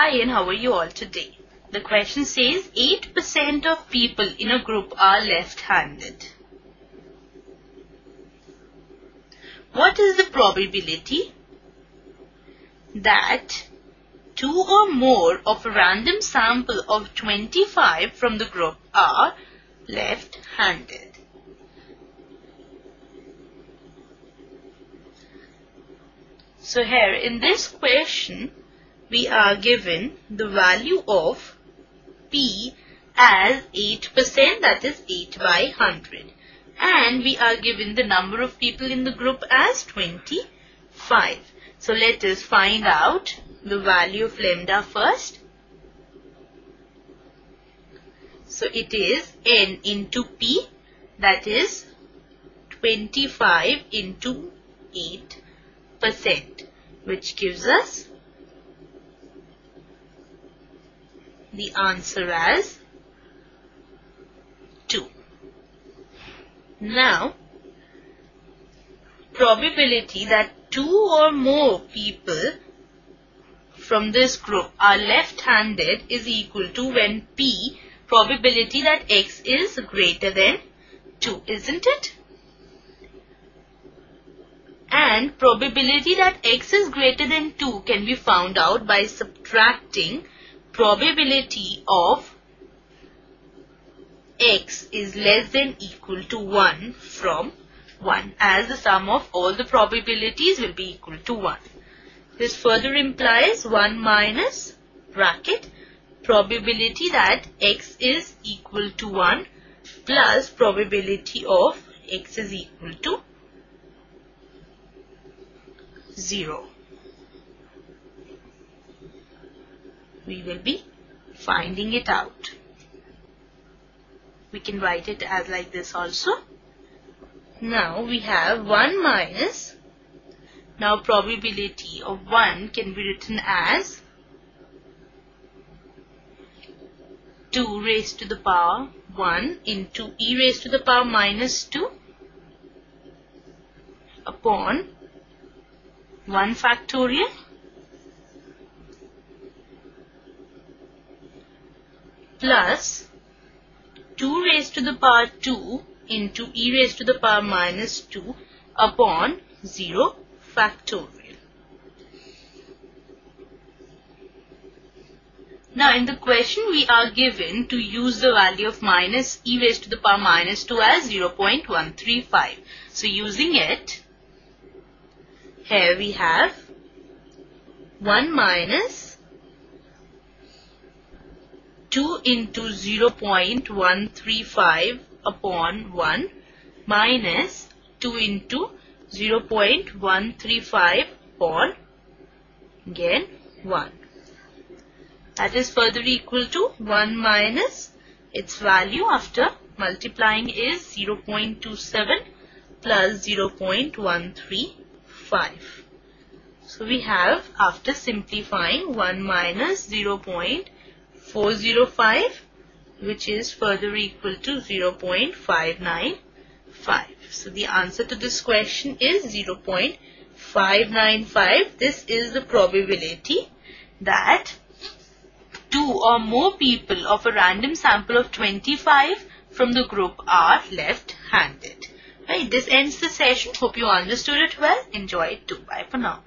Hi and how are you all today? The question says 8% of people in a group are left-handed. What is the probability that two or more of a random sample of 25 from the group are left-handed? So here in this question, we are given the value of P as 8% that is 8 by 100 and we are given the number of people in the group as 25. So let us find out the value of lambda first. So it is n into p that is 25 into 8 percent which gives us the answer as 2. Now, probability that two or more people from this group are left-handed is equal to when P probability that X is greater than 2, isn't it? And probability that X is greater than 2 can be found out by subtracting probability of x is less than equal to 1 from 1 as the sum of all the probabilities will be equal to 1. This further implies 1 minus bracket probability that x is equal to 1 plus probability of x is equal to 0. We will be finding it out. We can write it as like this also. Now we have 1 minus, now probability of 1 can be written as 2 raised to the power 1 into e raised to the power minus 2 upon 1 factorial plus 2 raised to the power 2 into e raised to the power minus 2 upon 0 factorial. Now in the question we are given to use the value of minus e raised to the power minus 2 as 0.135. So using it, here we have 1 minus 2 into 0.135 upon 1 minus 2 into 0.135 upon again 1. That is further equal to 1 minus its value after multiplying is 0.27 plus 0.135. So we have after simplifying 1 minus 0.135 405 which is further equal to 0.595. So the answer to this question is 0.595. This is the probability that two or more people of a random sample of 25 from the group are left-handed. Right, this ends the session. Hope you understood it well. Enjoy it too. Bye for now.